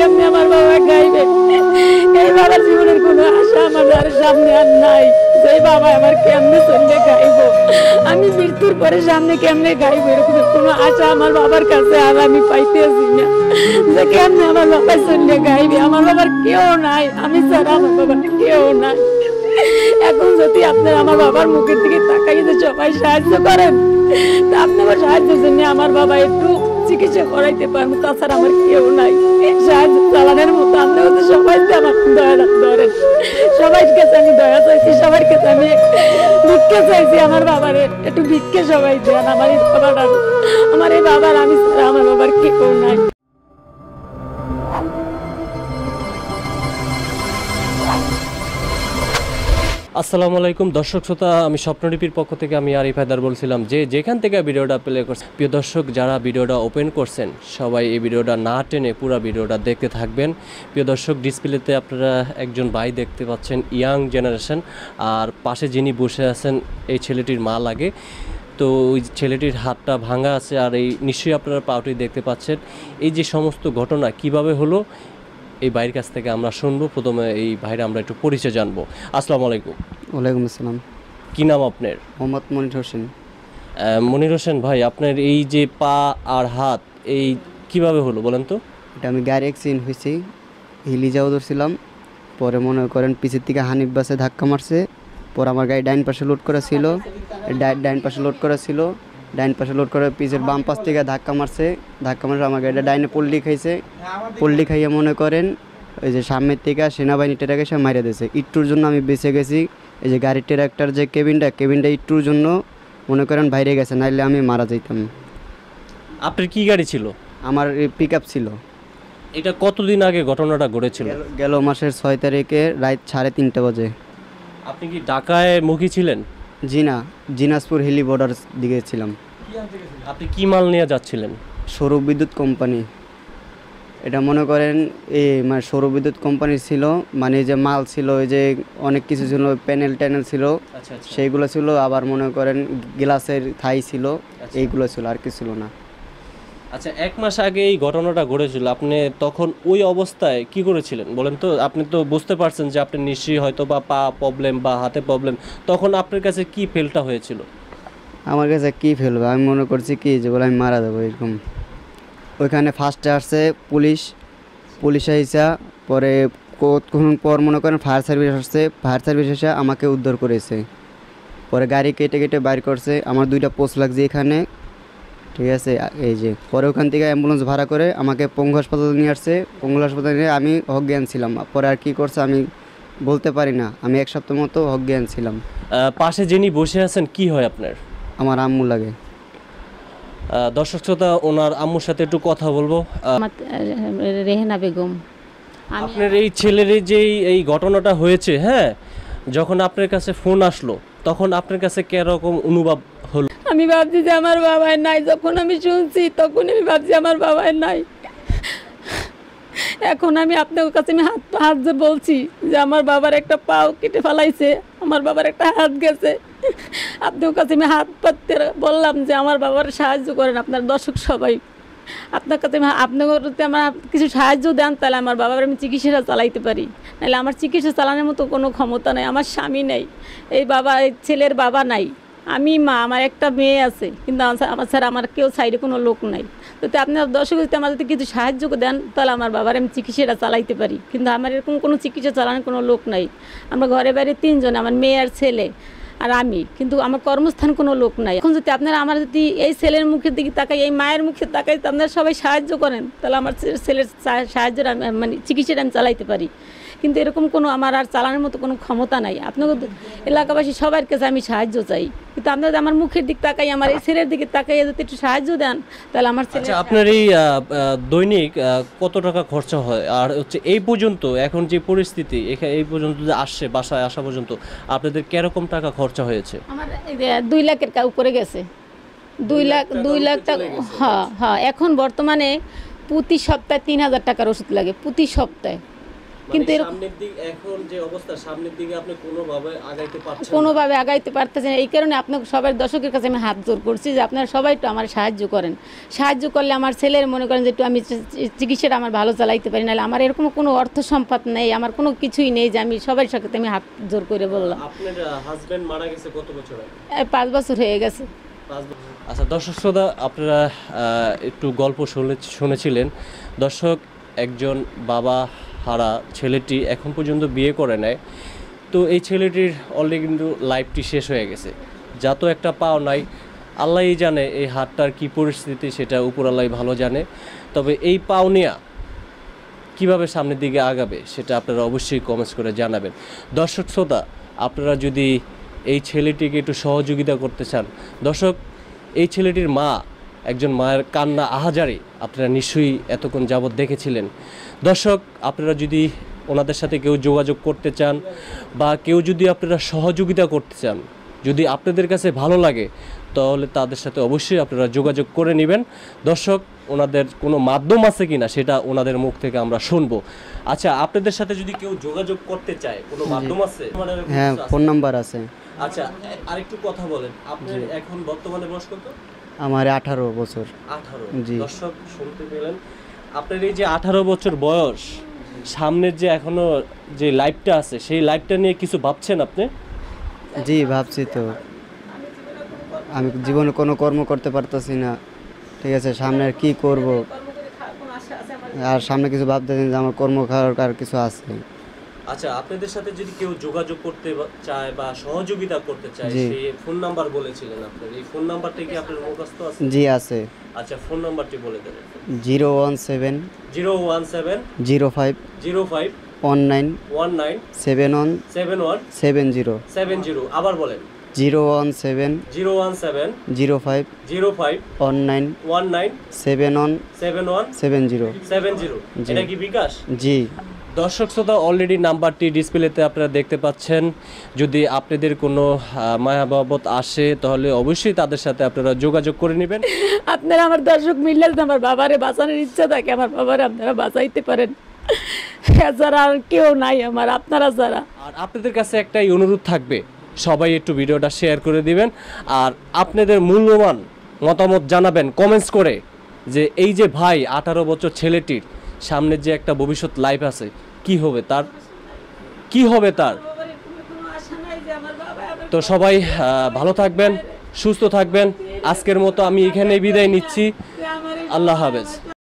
কেমনে আমার বাবা খাইবে এই বাবার জীবনের কোনো আশা আমার সামনে আর নাই। যে বাবা আমার কেমনে চললে খাইবো আমি মৃত্যুর পরে সামনে কেমনে খাইবো এরকম কোনো আশা আমার বাবার কাছে আর আমি পাইতেছি না। যে কেমনে আমার বাবা চললে খাইবে আমার বাবার কেউ নাই। আমি ছাড়া আমার বাবার কেউ নাই। এখন যদি আপনার আমার বাবার মুখের দিকে তাকাই যে সবাই সাহায্য করেন, তা আপনার সাহায্যের জন্য আমার বাবা একটু চিকিৎসা করাইতে পারব, তাছাড়া আমার কেউ নাই। সাহায্য চালানোর মতো আপনি হচ্ছে সবাই আমার দয়া ধরেন। সবাইকে কাছে আমি দয়া চাইছি, সবার কাছে আমি ভিক্ষে চাইছি, আমার বাবার একটু ভিক্ষে সবাই দেন, আমার এই বাবার আমার এই বাবার আমি আমার বাবার কেউ আসসালামু আলাইকুম। দর্শক শ্রোতা, আমি স্বপ্নলিপির পক্ষ থেকে আমি আরিফ হায়দার বলছিলাম যে যেখান থেকে ভিডিওটা প্লে করছেন, প্রিয় দর্শক, যারা ভিডিওটা ওপেন করছেন, সবাই এই ভিডিওটা না টেনে পুরো ভিডিওটা দেখতে থাকবেন। প্রিয় দর্শক ডিসপ্লেতে আপনারা একজন ভাই দেখতে পাচ্ছেন ইয়াং জেনারেশন আর পাশে যিনি বসে আছেন, এই ছেলেটির মা লাগে। তো ওই ছেলেটির হাতটা ভাঙা আছে, আর এই নিশ্চয়ই আপনারা পাউটি দেখতে পাচ্ছেন। এই যে সমস্ত ঘটনা কীভাবে হলো এই ভাইয়ের কাছ থেকে আমরা শুনব। প্রথমে এই ভাইরা আমরা একটু পরিচয় জানব। আসসালামু আলাইকুম। ওয়ালাইকুম আসসালাম। কি নাম আপনার? মোহাম্মদ মনির হোসেন। মনির হোসেন ভাই আপনার এই যে পা আর হাত এই কীভাবে হলো বলেন তো? এটা আমি গাড়ি অ্যাক্সিডেন্ট হয়েছি হিলি যাওয়া ধরছিলাম। পরে মনে করেন পিছের থেকে হানিফ বাসে ধাক্কা মারছে। পরে আমার গাড়ি ডাইন পাশে লোড করা ছিল। ডাইন পাশে লোড করা ছিল। ডাইন পাশে লোড করে পিছের বাম পাশ থেকে ধাক্কা মারছে। ধাক্কা মারছে আমার গাড়িটা ডাইনে পল্লি খাইছে। পল্লি খাইয়ে মনে করেন ওই যে সামনের থেকে সেনাবাহিনী ট্রাক এসে মারিয়ে দিয়েছে। ইট্টুর জন্য আমি বেঁচে গেছি। এই যে গাড়ির ট্রাকটার যে কেবিনটা কেবিনটা ইট্টুর জন্য মনে করেন বাইরে গেছে নাইলে আমি মারা যাইতাম। আপনার কি গাড়ি ছিল? আমার পিক ছিল। এটা কতদিন আগে ঘটনাটা ঘটেছিল? গেল মাসের ছয় তারিখে রাত সাড়ে তিনটা বাজে। আপনি কি ঢাকায় মুখী ছিলেন? জিনা দিনাজপুর হিলি বর্ডার দিকে ছিলাম। আপনি কি মাল নিয়ে যাচ্ছিলেন? সৌর বিদ্যুৎ কোম্পানি। এটা মনে করেন এই মানে সৌর বিদ্যুৎ কোম্পানি ছিল মানে যে মাল ছিল ওই যে অনেক কিছু ছিল প্যানেল ট্যানেল ছিল আচ্ছা আচ্ছা। সেইগুলো ছিল আবার মনে করেন গ্লাসের থাই ছিল এইগুলো ছিল আর কি ছিল না। আচ্ছা এক মাস আগে এই ঘটনাটা ঘটেছিল, আপনি তখন ওই অবস্থায় কি করেছিলেন? বলেন তো, আপনি তো বুঝতে পারছেন যে আপনি নিশ্চয়ই হয়তো বা পা প্রবলেম বা হাতে প্রবলেম তখন আপনার কাছে কি ফেলটা হয়েছিল? আমার কাছে কী ফেলবে আমি মনে করছি কি যে, বলে আমি মারা যাব এরকম। ওইখানে ফার্স্টে আসছে পুলিশ পুলিশ আইসা পরে কতক্ষণ পর মনে করেন ফায়ার সার্ভিস আসছে ফায়ার সার্ভিস এসে আমাকে উদ্ধার করেছে। পরে গাড়ি কেটে কেটে বাইর করছে, আমার দুইটা পোস্ট লাগছে এখানে। ঠিক আছে এই যে পরে ওখান থেকে অ্যাম্বুলেন্স ভাড়া করে আমাকে পঙ্গু হাসপাতালে নিয়ে আসছে। পঙ্গু হাসপাতালে নিয়ে আমি অজ্ঞান ছিলাম পরে আর কি করছে আমি বলতে পারি না। আমি এক সপ্তাহ মতো অজ্ঞান ছিলাম। পাশে যিনি বসে আছেন কি হয় আপনার? আমার আম্মু লাগে। দর্শক শ্রোতা ওনার আম্মুর সাথে একটু কথা বলব। রেহেনা বেগম। আপনার এই ছেলের যে এই- এই ঘটনাটা হয়েছে হ্যাঁ? যখন আপনার কাছে ফোন আসলো তখন আপনার কাছে কীরকম অনুভব আমি ভাবছি যে আমার বাবাই নাই, যখন আমি শুনছি তখন আমি ভাবছি আমার বাবাই নাই। এখন আমি আপনার কাছে আমি হাত হাত যে বলছি যে আমার বাবার একটা পাও কেটে ফেলাইছে, আমার বাবার একটা হাত গেছে। আপনার কাছে আমি হাত পাততে বললাম যে আমার বাবার সাহায্য করেন, আপনার দর্শক সবাই। আপনার কাছে আপনার আমার কিছু সাহায্য দেন, তাহলে আমার বাবার আমি চিকিৎসাটা চালাইতে পারি। নাহলে আমার চিকিৎসা চালানোর মতো কোনো ক্ষমতা নেই, আমার স্বামী নেই, এই বাবা, এই ছেলের বাবা নাই। আমি মা, আমার একটা মেয়ে আছে, কিন্তু আমার স্যার, আমার কেউ সাইডে কোনো লোক নাই। তো আপনার দর্শক যদি আমার যদি কিছু সাহায্য দেন, তাহলে আমার বাবার আমি চিকিৎসাটা চালাইতে পারি। কিন্তু আমার এরকম কোনো চিকিৎসা চালানোর কোনো লোক নাই। আমরা ঘরে বাইরে তিনজন, আমার মেয়ে আর ছেলে আর আমি, কিন্তু আমার কর্মস্থান কোনো লোক নাই। এখন যদি আপনারা আমার যদি এই ছেলের মুখের দিকে তাকাই, এই মায়ের মুখে তাকাই আপনারা সবাই সাহায্য করেন, তাহলে আমার ছেলের সাহায্যের আমি মানে চিকিৎসাটা আমি চালাইতে পারি। কিন্তু এরকম কোনো আমার আর চালানোর মতো কোনো ক্ষমতা নাই। আপনাকে এলাকাবাসী সবার কাছে আমি সাহায্য চাই। কিন্তু আপনারা যদি আমার মুখের দিক তাকাই আমার এই ছেলের দিকে তাকাই যদি একটু সাহায্য দেন তাহলে আমার ছেলে আচ্ছা আপনার এই দৈনিক কত টাকা খরচা হয়? আর হচ্ছে এই পর্যন্ত এখন যে পরিস্থিতি এখানে এই পর্যন্ত যে আসছে বাসায় আসা পর্যন্ত আপনাদের কীরকম টাকা খরচা হয়েছে? আমার দুই লাখের কা- উপরে গেছে। দুই লাখ দুই লাখ টাকা হ্যাঁ হ্যাঁ এখন বর্তমানে প্রতি সপ্তাহে তিন হাজার টাকার ওষুধ লাগে প্রতি সপ্তাহে। কিন্তু মানে সামনের দিক এখন যে অবস্থা সামনের দিকে আপনি কোনোভাবে আগাইতে পারছেন কোনোভাবে আগাইতে পারতেছে না। এই কারণে আপনার সবার দর্শকের কাছে আমি হাত জোর করছি যে আপনারা সবাই একটু আমার সাহায্য করেন। সাহায্য করলে আমার ছেলের মনে করেন যে একটু আমি চিকিৎসাটা আমার ভালো চালাইতে পারি নাহলে আমার এরকম কোনো অর্থ সম্পদ নেই আমার কোনো কিছুই নেই যে আমি সবার সাথে আমি হাত জোর করে বললাম। আপনার হাজবেন্ড মারা গেছে কত বছর আগে? পাঁচ বছর হয়ে গেছে। আচ্ছা দর্শক শ্রোতা আপনারা একটু গল্প শুনে শুনেছিলেন। দর্শক একজন বাবা হারা ছেলেটি এখন পর্যন্ত বিয়ে করে নেয় তো এই ছেলেটির অলরেডি কিন্তু লাইফটি শেষ হয়ে গেছে। যা তো একটা পাও নাই। আল্লাহই জানে এই হাতটার কি পরিস্থিতি, সেটা উপর আল্লাহ ভালো জানে। তবে এই পাওনিয়া কীভাবে সামনের দিকে আগাবে, সেটা আপনারা অবশ্যই কমেন্টস করে জানাবেন। দর্শক, শ্রোতা, আপনারা যদি এই ছেলেটিকে একটু সহযোগিতা করতে চান, দর্শক, এই ছেলেটির মা একজন মায়ের কান্না আহাজারি আপনারা নিশ্চয়ই এতক্ষণ যাবৎ দেখেছিলেন। দর্শক আপনারা যদি ওনাদের সাথে কেউ যোগাযোগ করতে চান বা কেউ যদি আপনারা সহযোগিতা করতে চান যদি আপনাদের কাছে ভালো লাগে তাহলে তাদের সাথে অবশ্যই আপনারা যোগাযোগ করে নেবেন। দর্শক ওনাদের কোনো মাধ্যম আছে কি না সেটা ওনাদের মুখ থেকে আমরা শুনব। আচ্ছা আপনাদের সাথে যদি কেউ যোগাযোগ করতে চায় কোনো মাধ্যম আছে? মানে হ্যাঁ ফোন নাম্বার আছে। আচ্ছা আরেকটু কথা বলেন। আপনার এখন বর্তমানে বয়স কত আমার আঠারো বছর। আঠারো। জি। দর্শক শুনতে পেলেন। আপনার এই যে আঠারো বছর বয়স সামনের যে এখনও যে লাইফটা আছে সেই লাইফটা নিয়ে কিছু ভাবছেন আপনি? জি ভাবছি তো। আমি জীবনে কোনো কর্ম করতে পারতেছি না। ঠিক আছে সামনে আর কি করব? আর সামনে কিছু ভাবতেছি যে আমার কর্ম খাওয়ার আর কিছু আছে। আচ্ছা আপনাদের সাথে যদি কেউ যোগাযোগ করতে চায় বা সহযোগিতা করতে চায়। সেই ফোন নাম্বার বলেছিলেন আপনার। এই ফোন নাম্বারটা কি আপনার মুখস্থ আছে? জি আছে। আচ্ছা ফোন নাম্বারটি বলে nine one nine seven one seven one seven zero. Seven zero. আবার বলেন। Zero one seven zero one seven zero five zero five one nine one nine seven one seven one seven zero. Seven zero. এটা কি বিকাশ? জি। দর্শক শ্রোতা already নাম্বারটি ডিসপ্লেতে আপনারা দেখতে পাচ্ছেন। যদি আপনাদের কোনো আহ, মায়াবাবত আসে তাহলে অবশ্যই তাদের সাথে আপনারা যোগাযোগ করে নেবেন। আপনারা আমার দর্শক মিললে আমার বাবারে বাঁচানোর ইচ্ছা থাকে আমার বাবারে আপনারা বাঁচাইতে পারেন। এছাড়া আর কেউ নাই আমার আপনারা যারা। আর আপনাদের কাছে একটাই অনুরোধ থাকবে সবাই একটু ভিডিওটা শেয়ার করে দিবেন। আর আপনাদের মূল্যবান মতামত জানাবেন কমেন্টস করে যে এই যে ভাই আঠারো বছর ছেলেটির সামনে যে একটা ভবিষ্যৎ লাইফ আছে, কি হবে তার? কি হবে তার? তো সবাই ভালো থাকবেন, সুস্থ থাকবেন। আজকের মতো আমি এখানেই বিদায় নিচ্ছি। আল্লাহ হাফেজ।